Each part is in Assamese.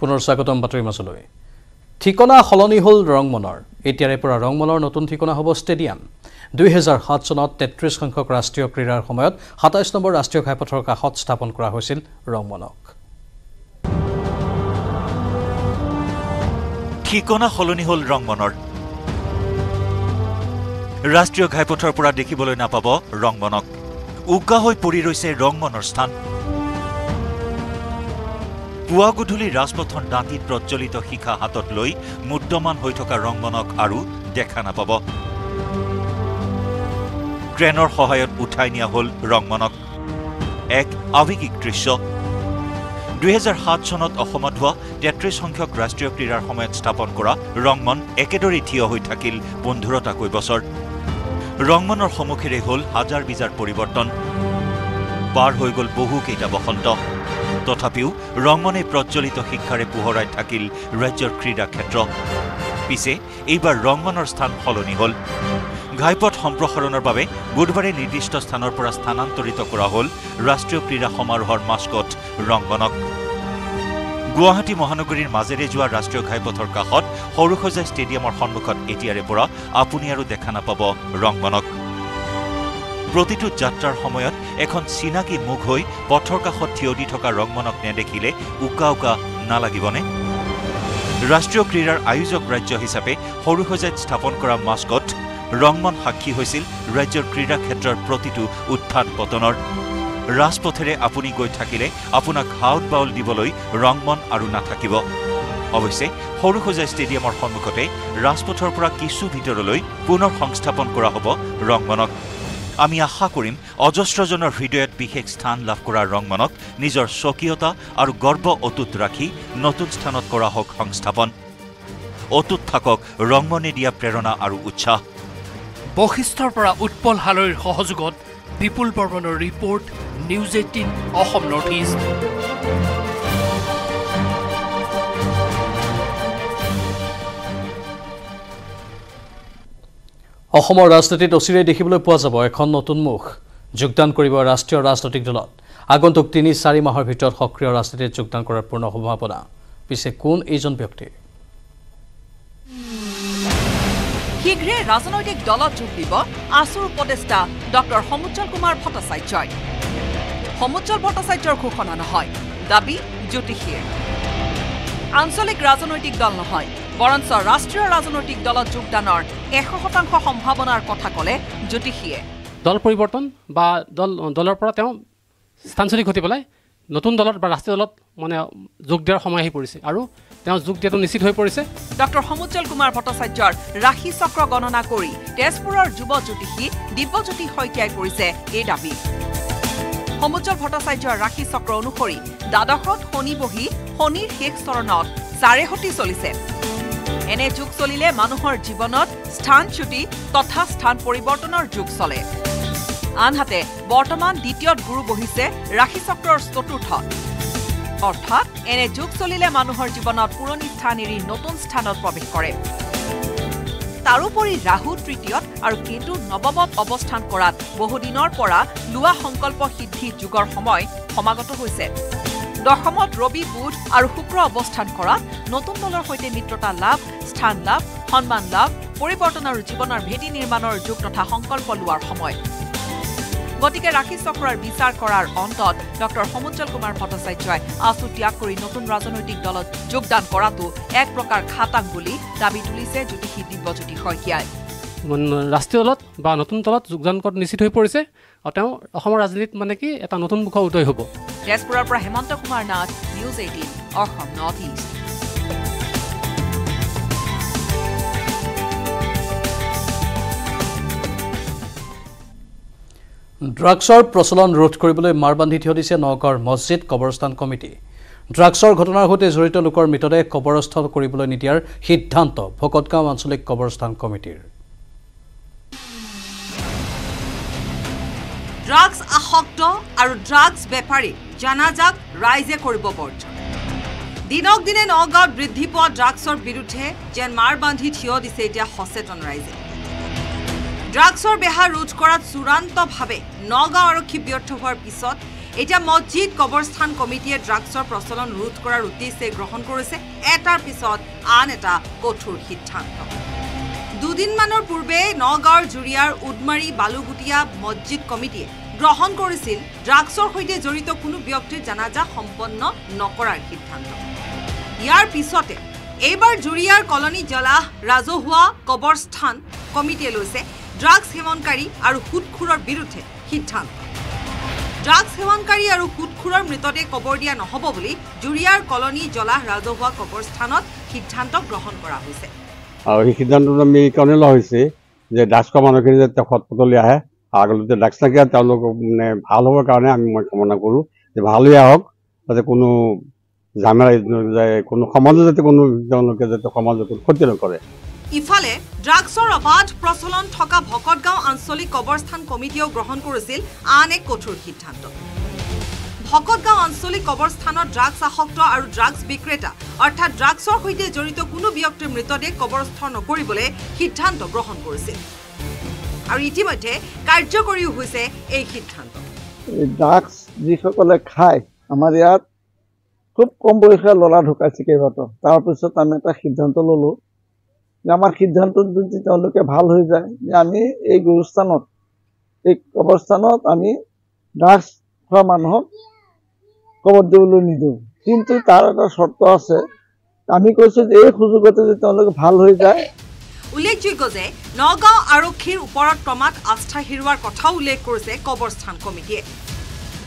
পুনৰ স্বাগতম বাতৰি মাজলৈ। ঠিকনা সলনি হ'ল ৰংমনৰ। এতিয়াৰে পৰা ৰংমনৰ নতুন ঠিকনা হ'ব ষ্টেডিয়াম। দুহেজাৰ সাত চনত তেত্ৰিছ সংখ্যক ৰাষ্ট্ৰীয় ক্ৰীড়াৰ সময়ত সাতাইছ নম্বৰ ৰাষ্ট্ৰীয় ঘাইপথৰ কাষত স্থাপন কৰা হৈছিল ৰংমনক। ঠিকনা সলনি হ'ল ৰংমনৰ। ৰাষ্ট্ৰীয় ঘাইপথৰ পৰা দেখিবলৈ নাপাব ৰংমনক। উকা হৈ পৰি ৰৈছে ৰংমনৰ স্থান। পুৱা গধূলি ৰাজপথৰ দাঁতিত প্ৰজ্বলিত শিখা হাতত লৈ মুদ্যমান হৈ থকা ৰংমনক আৰু দেখা নাপাব। ক্ৰেনৰ সহায়ত উঠাই নিয়া হ'ল ৰংমনক এক আৱেগিক দৃশ্য। দুহেজাৰ সাত চনত অসমত হোৱা তেত্ৰিছ সংখ্যক ৰাষ্ট্ৰীয় ক্ৰীড়াৰ সময়ত স্থাপন কৰা ৰংমন একেদৰেই থিয় হৈ থাকিল পোন্ধৰটাকৈ বছৰ। ৰংমনৰ সন্মুখেৰে হ'ল হাজাৰ বিজাৰ পৰিৱৰ্তন। পাৰ হৈ গ'ল বহুকেইটা বসন্ত। তথাপিও ৰংমনে প্ৰজ্বলিত শিক্ষাৰে পোহৰাই থাকিল ৰাজ্যৰ ক্ৰীড়া ক্ষেত্ৰ। পিছে এইবাৰ ৰংমনৰ স্থান সলনি হ'ল। ঘাইপথ সম্প্ৰসাৰণৰ বাবে বুধবাৰে নিৰ্দিষ্ট স্থানৰ পৰা স্থানান্তৰিত কৰা হ'ল ৰাষ্ট্ৰীয় ক্ৰীড়া সমাৰোহৰ মাস্কট ৰংমনক গুৱাহাটী মহানগৰীৰ মাজেৰে যোৱা ৰাষ্ট্ৰীয় ঘাইপথৰ কাষত সৰুসজাই ষ্টেডিয়ামৰ সন্মুখত এতিয়াৰে পৰা আপুনি আৰু দেখা নাপাব ৰংমনক প্ৰতিটো যাত্ৰাৰ সময়ত এখন চিনাকি মুখ হৈ পথৰ কাষত থিয় দি থকা ৰংমনক নেদেখিলে উকা উকা নালাগিবনে? ৰাষ্ট্ৰীয় ক্ৰীড়াৰ আয়োজক ৰাজ্য হিচাপে সৰুসজাইত স্থাপন কৰা মাস্কট ৰংমন সাক্ষী হৈছিল ৰাজ্যৰ ক্ৰীড়া ক্ষেত্ৰৰ প্ৰতিটো উত্থান পতনৰ। ৰাজপথেৰে আপুনি গৈ থাকিলে আপোনাক হাউল বাউল দিবলৈ ৰংমন আৰু নাথাকিব। অৱশ্যে সৰুসজাই ষ্টেডিয়ামৰ সন্মুখতে ৰাজপথৰ পৰা কিছু ভিতৰলৈ পুনৰ সংস্থাপন কৰা হ'ব ৰংমনক। আমি আশা কৰিম অজস্ৰজনৰ হৃদয়ত বিশেষ স্থান লাভ কৰা ৰংমনক নিজৰ স্বকীয়তা আৰু গৰ্ব অটুট ৰাখি নতুন স্থানত কৰা হওক সংস্থাপন। অটুট থাকক ৰংমনে দিয়া প্ৰেৰণা আৰু উৎসাহ। বশিষ্ঠৰ পৰা উৎপল হালৈৰ সহযোগত বিপুল বৰ্মনৰ report news eighteen Assam north east. অসমৰ ৰাজনীতিত অচিৰেই দেখিবলৈ পোৱা যাব এখন নতুন মুখ। যোগদান কৰিব ৰাষ্ট্ৰীয় ৰাজনৈতিক দলত। আগন্তুক তিনি চাৰি মাহৰ ভিতৰত সক্ৰিয় ৰাজনীতিত যোগদান কৰাৰ পূৰ্ণ সম্ভাৱনা। পিছে কোন এইজন ব্যক্তি শীঘ্ৰে ৰাজনৈতিক দলত যোগ দিব আছুৰ উপদেষ্টা ডক্টৰ সমুজ্জ্বল কুমাৰ ভট্টাচাৰ্যই। সমুজ্জ্বল ভট্টাচাৰ্যৰ ঘোষণা নহয় দাবী জ্যোতিষীৰ আঞ্চলিক ৰাজনৈতিক দল নহয় বৰঞ্চ ৰাষ্ট্ৰীয় ৰাজনৈতিক দলত যোগদানৰ এশ শতাংশ সম্ভাৱনাৰ কথা ক'লে জ্যোতিষীয়ে। দল পৰিৱৰ্তন বা দল দলৰ পৰা তেওঁ স্থানচ্যুতি ঘটি পেলাই নতুন দলত বা ৰাষ্ট্ৰীয় দলত মানে যোগ দিয়াৰ সময় আহি পৰিছে আৰু তেওঁ যোগ দিয়াটো নিশ্চিত হৈ পৰিছে। ডক্টৰ সমুজ্জ্বল কুমাৰ ভট্টাচাৰ্যৰ ৰাশি চক্ৰ গণনা কৰি তেজপুৰৰ যুৱ জ্যোতিষী দিব্যজ্যোতি শইকীয়াই কৰিছে এই দাবী। সমুজ্জ্বল ভট্টাচাৰ্যৰ ৰাশি চক্ৰ অনুসৰি দ্বাদশত শনি বহি শনিৰ শেষ চৰণত চাৰেহতি চলিছে। এনে যুগ চলিলে মানুহৰ জীৱনত স্থানচ্যুতি তথা স্থান পৰিৱৰ্তনৰ যুগ চলে। আনহাতে বৰ্তমান দ্বিতীয়ত গুৰু বহিছে ৰাশি চক্ৰৰ চতুৰ্থত অৰ্থাৎ এনে যুগ চলিলে মানুহৰ জীৱনত পুৰণি স্থান এৰি নতুন স্থানত প্ৰৱেশ কৰে। তাৰোপৰি ৰাহু তৃতীয়ত আৰু কেতু নৱমত অৱস্থান কৰাত বহুদিনৰ পৰা লোৱা সংকল্প সিদ্ধি যুগৰ সময় সমাগত হৈছে। দশমত ৰবি বুধ আৰু শুক্ৰ অৱস্থান কৰাত নতুন দলৰ সৈতে মিত্ৰতা লাভ স্থান লাভ সন্মান লাভ পৰিৱৰ্তন আৰু জীৱনৰ ভেটি নিৰ্মাণৰ যুগ তথা সংকল্প লোৱাৰ সময়। গতিকে ৰাশি চক্ৰৰ বিচাৰ কৰাৰ অন্তত ডক্টৰ সমুজ্জ্বল কুমাৰ ভট্টাচাৰ্যই আছু ত্যাগ কৰি নতুন ৰাজনৈতিক দলত যোগদান কৰাটো এক প্ৰকাৰ খাটাং বুলি দাবী তুলিছে জ্যোতিষী দিব্যজ্যোতি শইকীয়াই। ৰাষ্ট্ৰীয় দলত বা নতুন দলত যোগদান কৰাটো নিশ্চিত হৈ পৰিছে। আৰু তেওঁ অসমৰ ৰাজনীতিত মানে কি এটা নতুন মুখৰ উদয় হ'ব। তেজপুৰৰ পৰা Hemanta Kumar Nath news eighteen Assam north east. ড্ৰাগছৰ প্ৰচলন ৰোধ কৰিবলৈ মাৰ বান্ধি থিয় দিছে নগাঁৱৰ মছজিদ কবৰস্থান কমিটি। ড্ৰাগছৰ ঘটনাৰ সৈতে জড়িত লোকৰ মৃতদেহ কবৰস্থ কৰিবলৈ নিদিয়াৰ সিদ্ধান্ত ভকতগাঁও আঞ্চলিক কবৰস্থান কমিটিৰ। ড্ৰাগছ আসক্ত আৰু ড্ৰাগছ বেপাৰী জানাজাক ৰাইজে কৰিব বৰ্জন। দিনক দিনে নগাঁৱত বৃদ্ধি পোৱা ড্ৰাগছৰ বিৰুদ্ধে যেন মাৰ বান্ধি থিয় দিছে এতিয়া সচেতন ৰাইজে ড্ৰাগছৰ বেহা ৰোধ কৰাত চূড়ান্তভাৱে নগাঁও আৰক্ষী ব্যৰ্থ হোৱাৰ পিছত এতিয়া মছজিদ কবৰস্থান কমিটিয়ে ড্ৰাগছৰ প্ৰচলন ৰোধ কৰাৰ উদ্দেশ্যে গ্ৰহণ কৰিছে। এটাৰ পিছত আন এটা কঠোৰ সিদ্ধান্ত। দুদিনমানৰ পূৰ্বে নগাঁৱৰ জুৰিয়াৰ উদমাৰী বালুগুটীয়া মছজিদ কমিটিয়ে গ্ৰহণ কৰিছিল ড্ৰাগছৰ সৈতে জড়িত কোনো ব্যক্তিৰ জানাজা সম্পন্ন নকৰাৰ সিদ্ধান্ত। ইয়াৰ পিছতে এইবাৰ জুৰিয়াৰ কলনী জলাহ ৰাজহুৱা কবৰস্থান কমিটিয়ে লৈছে ড্ৰাগছ সেৱনকাৰী আৰু সুদখোৰৰ বিৰুদ্ধে সিদ্ধান্ত। ড্ৰাগছ সেৱনকাৰী আৰু সুদখোৰৰ মৃতদেহ কবৰ দিয়া নহ'ব বুলি জুৰিয়াৰ কলনী জলাহ ৰাজহুৱা কবৰস্থানত সিদ্ধান্ত গ্ৰহণ কৰা হৈছে। আৰু সেই সিদ্ধান্তটো আমি এইকাৰণে লোৱা হৈছে যে ড্ৰাগছ খোৱা মানুহখিনি যাতে সৎ পথলৈ আহে আগলৈ ড্ৰাগছ নাইকিয়া তেওঁলোক মানে ভাল হ'বৰ কাৰণে আমি মই কামনা কৰোঁ যে ভাল হৈ আহক যাতে কোনো যায় কোনো সমাজত যাতে কোনো তেওঁলোকে যাতে সমাজত ক্ষতি নকৰে। ইফালে ড্ৰাগছৰ অবাধ প্ৰচলন থকা ভকতগাঁও আঞ্চলিক কবৰস্থান কমিটিয়েও গ্ৰহণ কৰিছিল আন এক কঠোৰ সিদ্ধান্ত। ভকতগাঁও আঞ্চলিক কবৰস্থানত ড্ৰাগছ আসক্ত আৰু ড্ৰাগছ বিক্ৰেতা অৰ্থাৎ ড্ৰাগছৰ সৈতে জড়িত কোনো ব্যক্তিৰ মৃতদেহ কবৰস্থ নকৰিবলৈ সিদ্ধান্ত গ্ৰহণ কৰিছিল। আৰু ইতিমধ্যে কাৰ্যকৰীও হৈছে এই সিদ্ধান্ত। ড্ৰাগছ যিসকলে খায় আমাৰ ইয়াত খুব কম বয়সীয়া ল'ৰা ঢুকাইছে কেইবাটাও। তাৰপিছত আমি এটা সিদ্ধান্ত ল'লোঁ যে আমাৰ সিদ্ধান্তত যদি তেওঁলোকে ভাল হৈ যায় যে আমি এই গুৰুস্থানত এই কবৰস্থানত আমি ড্ৰাগছ খোৱা মানুহক কবৰ দিবলৈ নিদিওঁ। কিন্তু তাৰ এটা চৰ্ত আছে আমি কৈছোঁ যে এই সুযোগতে যদি তেওঁলোকে ভাল হৈ যায় উল্লেখযোগ্য যে নগাঁও আৰক্ষীৰ ওপৰত ক্ৰমাৎ আস্থা হেৰুওৱাৰ কথাও উল্লেখ কৰিছে কবৰস্থান কমিটিয়ে।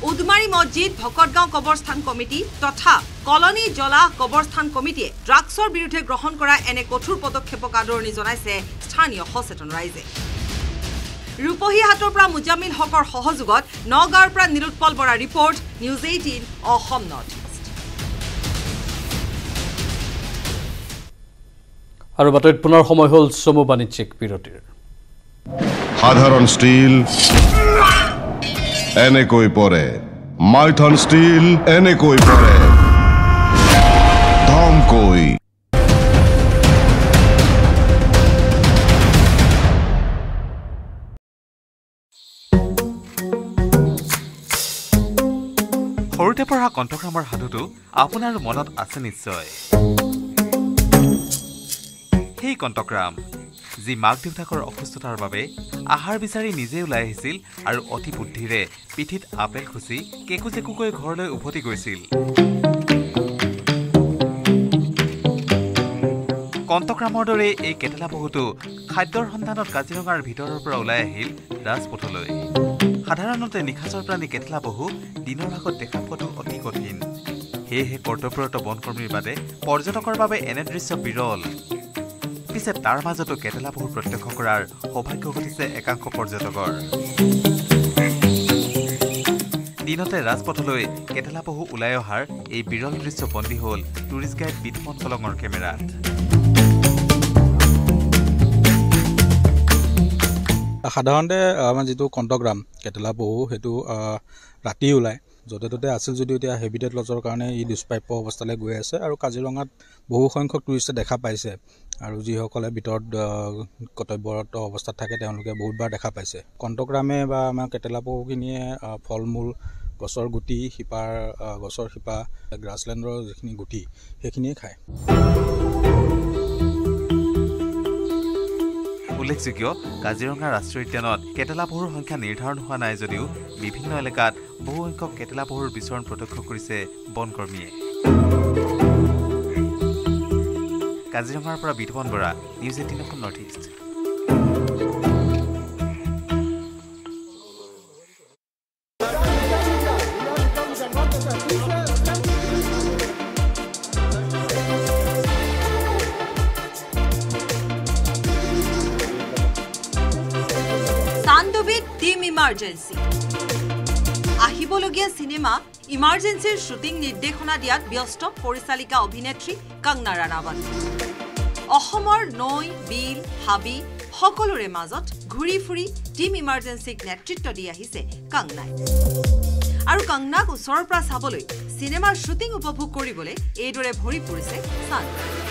উদমাৰী মছজিদ ভকতগাঁও কবৰস্থান কমিটি তথা কলনী জলাহ কবৰস্থান কমিটিয়ে ড্ৰাগছৰ বিৰুদ্ধে গ্ৰহণ কৰা এনে কঠোৰ পদক্ষেপক আদৰণি জনাইছে স্থানীয় সচেতন ৰাইজে। ৰূপহীহাটৰ পৰা মুজামিল হকৰ সহযোগত নগাঁৱৰ পৰা Nilotpal Bora report news eighteen Assam north. আৰু বাতৰিত পুনৰ সময় হ'ল চমু বাণিজ্যিক বিৰতিৰ। সাধাৰণ ষ্টীল এনেকৈ পৰে। মাইথন ষ্টীল এনেকৈ পৰে। ধমকৈ। সৰুতে পঢ়া কণ্ঠগ্ৰামৰ সাধুটো আপোনাৰ মনত আছে নিশ্চয়। সেই কণ্ঠগ্ৰাম যি মাক দেউতাকৰ অসুস্থতাৰ বাবে আহাৰ বিচাৰি নিজে ওলাই আহিছিল আৰু অতি বুদ্ধিৰে পিঠিত আপেল খুচি কেকু জেকুকৈ ঘৰলৈ উভতি গৈছিল। কণ্ঠগ্ৰামৰ দৰে এই কেটেলা বহুতো খাদ্যৰ সন্ধানত কাজিৰঙাৰ ভিতৰৰ পৰা ওলাই আহিল ৰাজপথলৈ। সাধাৰণতে নিশাচৰ প্ৰাণী কেটেলা বহু দিনৰ ভাগত দেখা পোৱাটো অতি কঠিন। সেয়েহে কৰ্তব্যৰত বনকৰ্মীৰ বাদে পৰ্যটকৰ বাবে এনে দৃশ্য বিৰল। পিছে তাৰ মাজতো কেটেলা বহু প্ৰত্যক্ষ কৰাৰ সৌভাগ্য ঘটিছে একাংশ পৰ্যটকৰ। দিনতে ৰাজপথলৈ কেটেলা বহু ওলাই অহাৰ এই বিৰল দৃশ্য বন্দী হ'ল টুৰিষ্ট গাইড বিধমন কলঙৰ কেমেৰাত। সাধাৰণতে আমাৰ যিটো কণ্ঠগ্ৰাম কেটেলা পহু সেইটো ৰাতি ওলায়। য'তে ত'তে আছিল যদিও এতিয়া হেবিটেড লজৰ কাৰণে ই দুষ্প্ৰাপ্য অৱস্থালৈ গৈ আছে আৰু কাজিৰঙাত বহু সংখ্যক টুৰিষ্টে দেখা পাইছে। আৰু যিসকলে ভিতৰত কৰ্তব্যৰত অৱস্থাত থাকে তেওঁলোকে বহুতবাৰ দেখা পাইছে। কণ্ঠগ্ৰামে বা আমাৰ কেটেলা পহুখিনিয়ে ফল মূল গছৰ গুটি শিপাৰ গছৰ শিপা গ্ৰাছলেণ্ডৰ যিখিনি গুটি সেইখিনিয়ে খায়। উল্লেখযোগ্য কাজিৰঙা ৰাষ্ট্ৰীয় উদ্যানত কেটেলা পহুৰ সংখ্যা নিৰ্ধাৰণ হোৱা নাই যদিও বিভিন্ন এলেকাত বহু সংখ্যক কেটেলা পহুৰ বিচৰণ প্ৰত্যক্ষ কৰিছে বনকৰ্মীয়ে কাজিৰঙাৰ পৰা Bidhuwan Bora news eighteen Assam north east. Emergency আহিবলগীয়া চিনেমা ইমাৰ্জেঞ্চিৰ শ্বুটিং নিৰ্দেশনা দিয়াত ব্যস্ত পৰিচালিকা অভিনেত্ৰী কংগনা ৰাণাৱত অসমৰ নৈ বিল হাবি সকলোৰে মাজত ঘূৰি ফুৰি টিম ইমাৰ্জেঞ্চিক নেতৃত্ব দি আহিছে কংগনাই আৰু কংগনাক ওচৰৰ পৰা চাবলৈ চিনেমাৰ শ্বুটিং উপভোগ কৰিবলৈ এইদৰে ভৰি পৰিছে চান্দুবি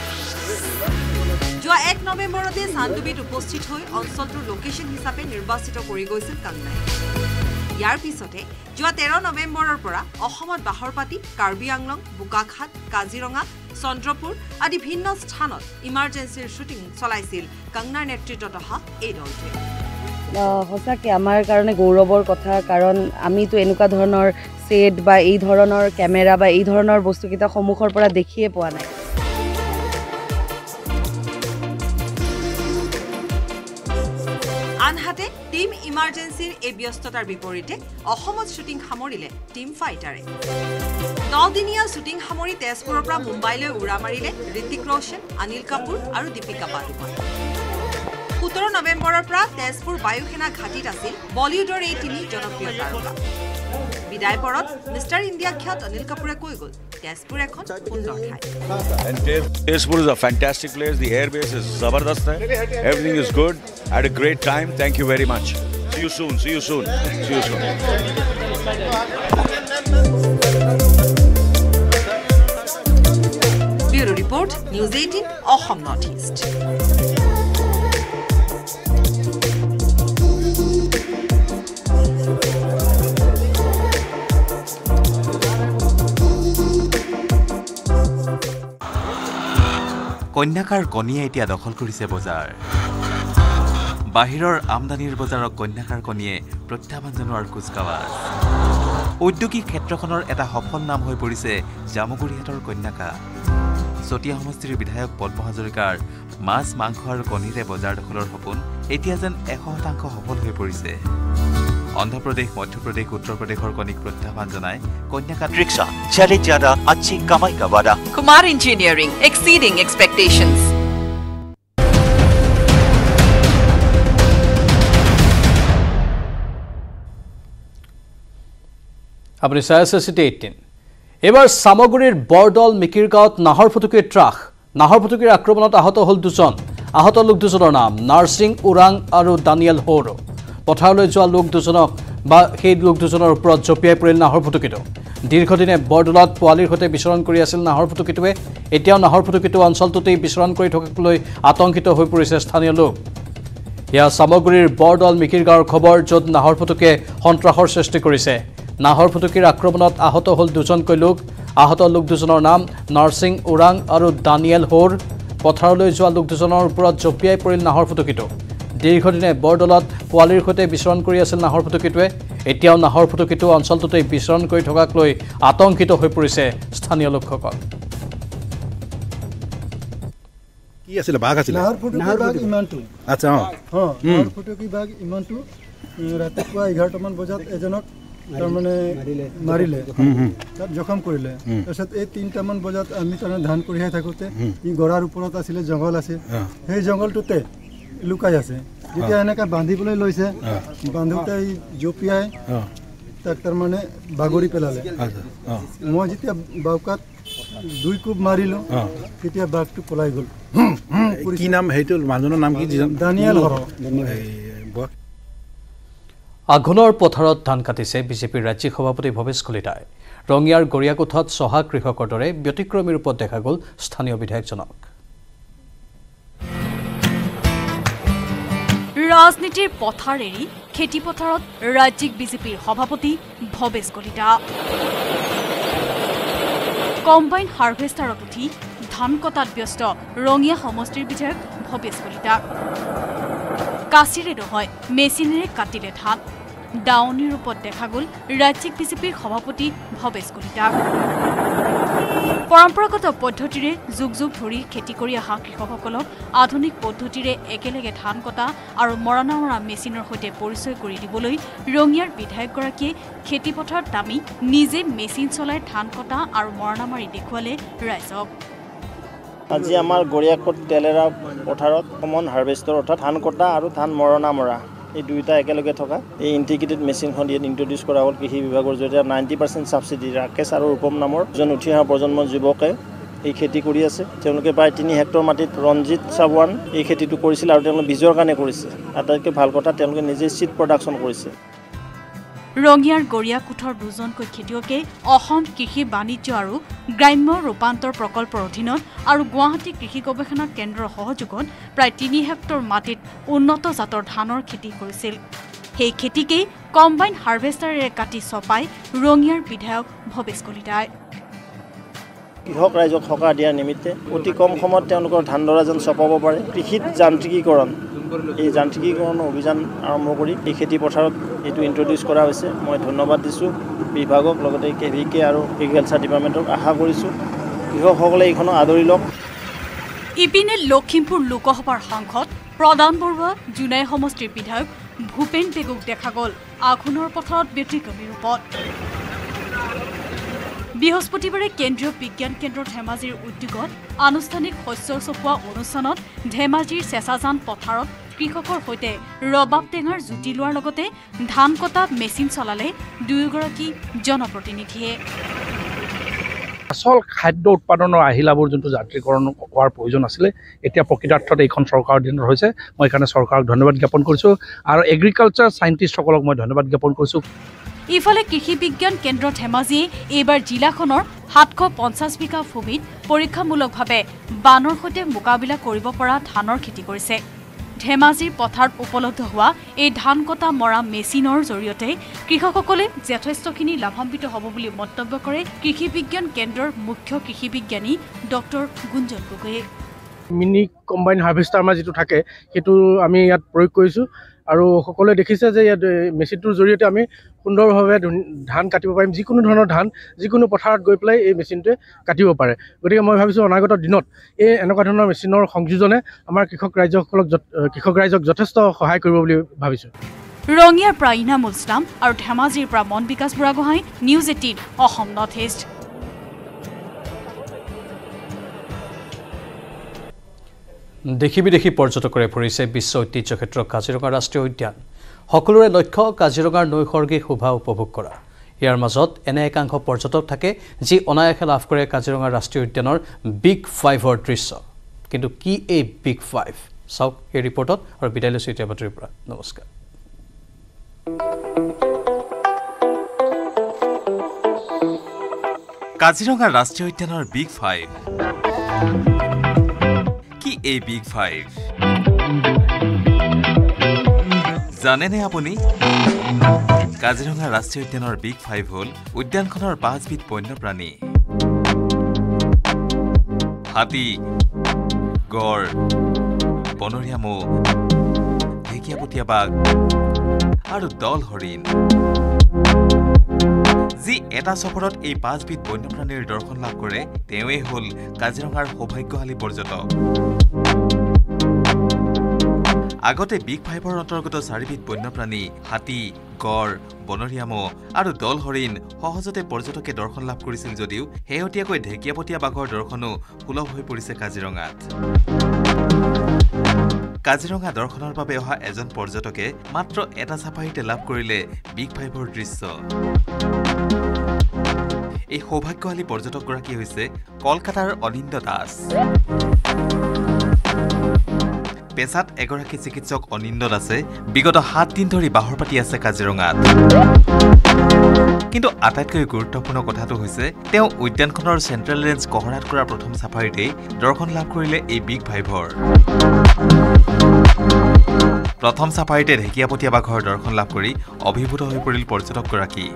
যোৱা এক নৱেম্বৰতে চান্দুবিত উপস্থিত হৈ অঞ্চলটোৰ লোকেশ্যন হিচাপে নিৰ্বাচিত কৰি গৈছিল কংগনাই ইয়াৰ পিছতে যোৱা তেৰ নৱেম্বৰৰ পৰা অসমত বাহৰপাতি কাৰ্বি আংলং বোকাখাট কাজিৰঙা চন্দ্ৰপুৰ আদি ভিন্ন স্থানত ইমাৰ্জেঞ্চিৰ শ্বুটিং চলাইছিল কংগনাৰ নেতৃত্বত অহা এই দলটোৱে। সঁচাকৈ আমাৰ কাৰণে গৌৰৱৰ কথা কাৰণ আমিতো এনেকুৱা ধৰণৰ ছেট বা এই ধৰণৰ কেমেৰা বা এই ধৰণৰ বস্তুকেইটা সন্মুখৰ পৰা দেখিয়ে পোৱা নাই। ইমাৰ্জেঞ্চিৰ এই ব্যস্ততাৰ বিপৰীতে অসমত শ্বুটিং সামৰিলে টীম ফাইটাৰে। নদিনীয়া শ্বুটিং সামৰি তেজপুৰৰ পৰা মুম্বাইলৈ উৰা মাৰিলে ঋতিক ৰোশন অনিল কাপুৰ আৰু দীপিকা পাডুকন। সোতৰ নৱেম্বৰৰ পৰা তেজপুৰ বায়ুসেনা ঘাটিত আছিল বলিউডৰ এই তিনি জনপ্ৰিয় তাৰকা। বিদায় পৰত মিষ্টাৰ ইণ্ডিয়া খ্যাত অনিল কাপুৰে কৈ গ'ল তেজপুৰ এখন সুন্দৰ ঠাই. See you soon. See you soon. See you soon. Report news eighteen Assam north east কন্যাকাৰ কণীয়ে এতিয়া দখল কৰিছে বজাৰ বাহিৰৰ আমদানিৰ বজাৰক কন্যাকাৰ কণীয়ে প্ৰত্যাহ্বান জনোৱাৰ কুচকাৱাজ ঔদ্যোগিক ক্ষেত্ৰখনৰ এটা সফল নাম হৈ পৰিছে জামুগুৰিহাটৰ কন্যাকা। চতিয়া সমষ্টিৰ বিধায়ক পদ্ম হাজৰিকাৰ মাছ মাংস আৰু কণীৰে বজাৰ দখলৰ সপোন এতিয়া যেন এশ শতাংশ সফল হৈ পৰিছে। অন্ধ্ৰপ্ৰদেশ মধ্যপ্ৰদেশ উত্তৰ প্ৰদেশৰ কণীক প্ৰত্যাহ্বান জনাই কন্যাকাত ৰিক্সা চ্যালেঞ্জ জ্যাদা আচ্ছি কামাই কা ৱাদা Kumar Engineering, exceeding আপুনি চাই আছে চিটি এইটিন এইবাৰ চামগুৰিৰ বৰদল মিকিৰ গাঁৱত নাহৰ ফুটুকীৰ ত্ৰাস। নাহৰ ফুটুকীৰ আক্ৰমণত আহত হ'ল দুজন। আহত লোক দুজনৰ নাম নাৰ্ছিং ওৰাং আৰু দানিয়েল হৌৰ। পথাৰলৈ যোৱা লোক দুজনক বা সেই লোক দুজনৰ ওপৰত জঁপিয়াই পৰিল নাহৰ ফুটুকীটো। দীৰ্ঘদিনে বৰদলত পোৱালিৰ সৈতে বিচৰণ কৰি আছিল নাহৰ ফুটুকীটোৱে। এতিয়াও নাহৰ ফুটুকীটো অঞ্চলটোতেই বিচৰণ কৰি থকাক লৈ আতংকিত হৈ পৰিছে স্থানীয় লোক। এয়া চামগুৰিৰ বৰদল মিকিৰ গাঁৱৰ খবৰ য'ত নাহৰ ফুটুকে সন্ত্ৰাসৰ সৃষ্টি কৰিছে। নাহৰ ফুটুকীৰ আক্ৰমণত আহত হ'ল দুজনকৈ লোক। আহত লোক দুজনৰ নাম নাৰ্ছিং ওৰাং আৰু দানিয়েল হৌৰ। পথাৰলৈ যোৱা লোক দুজনৰ ওপৰত জঁপিয়াই পৰিল নাহৰ ফুটুকীটো। দীৰ্ঘদিনে বৰদলত পোৱালিৰ সৈতে বিচৰণ কৰি আছিল নাহৰ ফুটুকীটোৱে। এতিয়াও নাহৰ ফুটুকীটো অঞ্চলটোতেই বিচৰণ কৰি থকাক লৈ আতংকিত হৈ পৰিছে স্থানীয় লোকসকল। কি আছিলে? বাঘ আছিলে? নাহৰ ফুটুকী বাঘ ইমানটো। আচ্ছা অঁ। অঁ নাহৰ ফুটুকী বাঘ ইমানটো উম, ৰাতিপুৱা এঘাৰটামান বজাত এজনক তাৰমানে মাৰিলে তাত জখম কৰিলে। তাৰপিছত এই তিনিটামান বজাত আমি তাৰমানে ধান কঢ়িয়াই থাকোঁতে ই গড়াৰ ওপৰত আছিলে জংঘল আছে সেই জংঘলটোতে লুকাই আছে। যেতিয়া এনেকৈ বান্ধিবলৈ লৈছে বান্ধোতে ই জঁপিয়াই তাক তাৰমানে বাগৰি পেলালে। মই যেতিয়া বাউকাত দুই কোব মাৰিলোঁ তেতিয়া বাঘটো পলাই গ'ল। কি নাম সেইটো মানুহজনৰ নাম কি? দানিয়েল হৰ। আঘোণৰ পথাৰত ধান কাটিছে বিজেপিৰ ৰাজ্যিক সভাপতি ভৱেশ কলিতাই। ৰঙিয়াৰ গৰিয়াকোঠাত চহা কৃষকৰ দৰে ব্যতিক্ৰমী ৰূপত দেখা গ'ল স্থানীয় বিধায়কজনক। ৰাজনীতিৰ পথাৰ এৰি খেতিপথাৰত ৰাজ্যিক বিজেপিৰ সভাপতি ভৱেশ কলিতা। কম্বাইন হাৰ্ভেষ্টাৰত উঠি ধান কটাত ব্যস্ত ৰঙিয়া সমষ্টিৰ বিধায়ক ভৱেশ কলিতা। কাচিৰে নহয় মেচিনেৰে কাটিলে ধান। দাৱনী ৰূপত দেখা গ'ল ৰাজ্যিক বিজেপিৰ সভাপতি ভৱেশ কলিতাক পৰম্পৰাগত পদ্ধতিৰে যুগ যুগ ধৰি খেতি কৰি অহা কৃষকসকলক আধুনিক পদ্ধতিৰে একেলগে ধান কটা আৰু মৰণা মৰা মেচিনৰ সৈতে পৰিচয় কৰি দিবলৈ ৰঙিয়াৰ বিধায়কগৰাকীয়ে খেতিপথাৰত নামি নিজে মেচিন চলাই ধান কটা আৰু মৰণা মাৰি দেখুৱালে ৰাইজক। আজি আমাৰ গৰিয়াকোট তেলেৰা পথাৰত কমন হাৰ্ভেষ্টৰ অৰ্থাৎ ধান কটা আৰু ধান মৰণা মৰা এই দুয়োটা একেলগে থকা। এই ইণ্টিগ্ৰেটেড মেচিনখন ইয়াত ইণ্ট্ৰডিউচ কৰা হ'ল কৃষি বিভাগৰ জৰিয়তে। নাইণ্টি পাৰ্চেণ্ট ছাবচিডি ৰাকেশ আৰু ৰূপম নামৰ এজন উঠি অহা প্ৰজন্মৰ যুৱকে এই খেতি কৰি আছে। তেওঁলোকে প্ৰায় তিনি হেক্টৰ মাটিত ৰঞ্জিত চাবুৱান এই খেতিটো কৰিছিল আৰু তেওঁলোকে বীজৰ কাৰণে কৰিছে। আটাইতকৈ ভাল কথা তেওঁলোকে নিজে চিড প্ৰডাকশ্যন কৰিছে। ৰঙিয়াৰ গৰিয়াকোঠৰ দুজনকৈ খেতিয়কে অসম কৃষি বাণিজ্য আৰু গ্ৰাম্য ৰূপান্তৰ প্ৰকল্পৰ অধীনত আৰু গুৱাহাটী কৃষি গৱেষণা কেন্দ্ৰৰ সহযোগত প্ৰায় তিনি হেক্টৰ মাটিত উন্নত জাতৰ ধানৰ খেতি কৰিছিল। সেই খেতিকেই কম্বাইন হাৰ্ভেষ্টাৰেৰে কাটি চপাই ৰঙিয়াৰ বিধায়ক ভৱেশ কলিতাই। কৃষক ৰাইজক সকাহ দিয়াৰ নিমিত্তে অতি কম সময়ত তেওঁলোকৰ ধান ডৰা যেন চপাব পাৰে। কৃষিত যান্ত্ৰিকীকৰণ। এই যান্ত্ৰিকীকৰণ অভিযান আৰম্ভ কৰি এই খেতি পথাৰত এইটো ইণ্ট্ৰডিউচ কৰা হৈছে। মই ধন্যবাদ দিছোঁ বিভাগক লগতে কে ভি কে আৰু এগ্ৰিকালচাৰ ডিপাৰ্টমেণ্টক আশা কৰিছোঁ কৃষকসকলে এইখনক আদৰি লওক। ইপিনে লখিমপুৰ লোকসভাৰ সাংসদ প্ৰদান বৰুৱা জোনাই সমষ্টিৰ বিধায়ক ভূপেন পেগুক দেখা গ'ল। আঘোণৰ পথাৰত ব্যতিক্ৰমী ৰূপত। বৃহস্পতিবাৰে কেন্দ্ৰীয় বিজ্ঞান কেন্দ্ৰ ধেমাজিৰ উদ্যোগত আনুষ্ঠানিক শস্য চপোৱা অনুষ্ঠানত ধেমাজিৰ চেঁচাজান পথাৰত কৃষকৰ সৈতে ৰবাব টেঙাৰ জুতি লোৱাৰ লগতে ধান কটা মেচিন চলালে দুয়োগৰাকী জনপ্ৰতিনিধিয়ে। আচল খাদ্য উৎপাদনৰ আহিলাবোৰ যোনটো যাত্ৰীকৰণ হোৱাৰ প্ৰয়োজন আছিলে এতিয়া প্ৰকৃতাৰ্থত এইখন চৰকাৰৰ দিনত হৈছে। মই সেইকাৰণে চৰকাৰক ধন্যবাদ জ্ঞাপন কৰিছোঁ। আৰু এগ্ৰিকালচাৰ চাইণ্টিষ্টসকলক মই ধন্যবাদ জ্ঞাপন কৰিছোঁ। ইফালে কৃষি বিজ্ঞান কেন্দ্ৰ ধেমাজিয়ে এইবাৰ জিলাখনৰ সাতশ পঞ্চাছ বিঘা ভূমিত পৰীক্ষামূলকভাৱে বানৰ সৈতে মোকাবিলা কৰিব পৰা ধানৰ খেতি কৰিছে। ধেমাজিৰ পথাৰত উপলব্ধ হোৱা এই ধান কটা মৰা মেচিনৰ জৰিয়তে কৃষকসকলে যথেষ্টখিনি লাভান্বিত হ'ব বুলি মন্তব্য কৰে কৃষি বিজ্ঞান কেন্দ্ৰৰ মুখ্য কৃষি বিজ্ঞানী ডক্টৰ গুঞ্জন গগৈয়ে। মিনি কম্বাইন হাৰ্ভেষ্টাৰ আমাৰ যিটো থাকে সেইটো আমি ইয়াত প্ৰয়োগ কৰিছোঁ। আৰু সকলোৱে দেখিছে যে ইয়াত মেচিনটোৰ জৰিয়তে আমি সুন্দৰভাৱে ধুন- কাটিব পাৰিম। যিকোনো ধৰণৰ ধান যিকোনো পথাৰত গৈ পেলাই এই মেচিনটোৱে কাটিব পাৰে। গতিকে মই ভাবিছোঁ অনাগত দিনত এই এনেকুৱা ধৰণৰ মেচিনৰ সংযোজনে আমাৰ কৃষক ৰাইজসকলক কৃষক ৰাইজক যথেষ্ট সহায় কৰিব বুলি ভাবিছোঁ। ৰঙিয়াৰ পৰা ইনামুল ইছলাম আৰু ধেমাজিৰ পৰা Mon Bikash Buragohain news eighteen Assam north east. দেশী বিদেশী পৰ্যটকৰে ভৰিছে বিশ্ব ঐতিহ্য ক্ষেত্ৰ কাজিৰঙা ৰাষ্ট্ৰীয় উদ্যান। সকলোৰে লক্ষ্য কাজিৰঙাৰ নৈসৰ্গিক শোভা উপভোগ কৰা। ইয়াৰ মাজত এনে একাংশ পৰ্যটক থাকে যি অনায়াসে লাভ কৰে কাজিৰঙা ৰাষ্ট্ৰীয় উদ্যানৰ বিগ ফাইভৰ দৃশ্য। কিন্তু কি এই বিগ ফাইভ চাওক এই ৰিপৰ্টত আৰু বিদায় লৈছোঁ এতিয়া বাতৰিৰ পৰা। নমস্কাৰ। কাজিৰঙা ৰাষ্ট্ৰীয় উদ্যানৰ বিগ ফাইভ এই বিগ ফাইভ জানেনে আপুনি? কাজিৰঙা ৰাষ্ট্ৰীয় উদ্যানৰ বিগ ফাইভ হ'ল উদ্যানখনৰ পাঁচবিধ বন্যপ্ৰাণী। হাতী গড় বনৰীয়া মৌ ঢেকীয়াপতীয়া বাঘ আৰু দল হৰিণ। যি এটা চফৰত এই পাঁচবিধ বন্যপ্ৰাণীৰ দৰ্শন লাভ কৰে তেওঁৱেই হ'ল কাজিৰঙাৰ সৌভাগ্যশালী পৰ্যটক। আগতে বিগ ফাইভৰ অন্তৰ্গত চাৰিবিধ বন্যপ্ৰাণী হাতী গড় বনৰীয়া ম'হ আৰু দল হৰিণ সহজতে পৰ্যটকে দৰ্শন লাভ কৰিছিল যদিও শেহতীয়াকৈ ঢেকীয়াপতীয়া বাঘৰ দৰ্শনো সুলভ হৈ পৰিছে কাজিৰঙাত। কাজিৰঙা দৰ্শনৰ বাবে অহা এজন পৰ্যটকে মাত্ৰ এটা চাফাৰীতে লাভ কৰিলে বিগ ফাইভৰ দৃশ্য। এই সৌভাগ্যশালী পৰ্যটকগৰাকী হৈছে কলকাতাৰ অনিন্দ দাস। পেছাত এগৰাকী চিকিৎসক অনিন্দ দাসে বিগত সাত দিন ধৰি বাহৰ পাতি আছে কাজিৰঙাত। কিন্তু আটাইতকৈ গুৰুত্বপূৰ্ণ কথাটো হৈছে তেওঁ উদ্যানখনৰ চেণ্ট্ৰেল ৰেঞ্জ কহৰাত কৰা প্ৰথম চাফাৰীতেই দৰ্শন লাভ কৰিলে এই বিগ ফাইভৰ প্ৰথম চাফাৰীতে ঢেকীয়াপতীয়া বাঘৰ দৰ্শন লাভ কৰি অভিভূত হৈ পৰিল পৰ্যটকগৰাকী।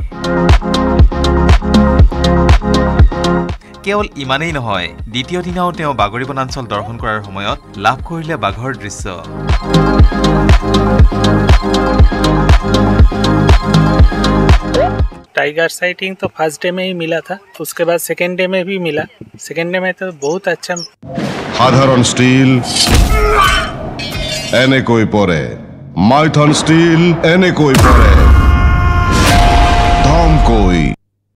কেৱল ইমানেই নহয় দ্বিতীয় দিনাও তেওঁ বাগৰি বনাঞ্চল দৰ্শন কৰাৰ সময়ত লাভ কৰিলে বাঘৰ দৃশ্য टाइगर साइटिंग तो फर्स्ट डे में ही मिला था उसके बाद सेकेंड डे में भी मिला सेकेंड डे में तो बहुत अच्छा সাধারণ স্টিল এনেকৈ পৰে মাইথন স্টিল এনেকৈ পৰে ধমকৈ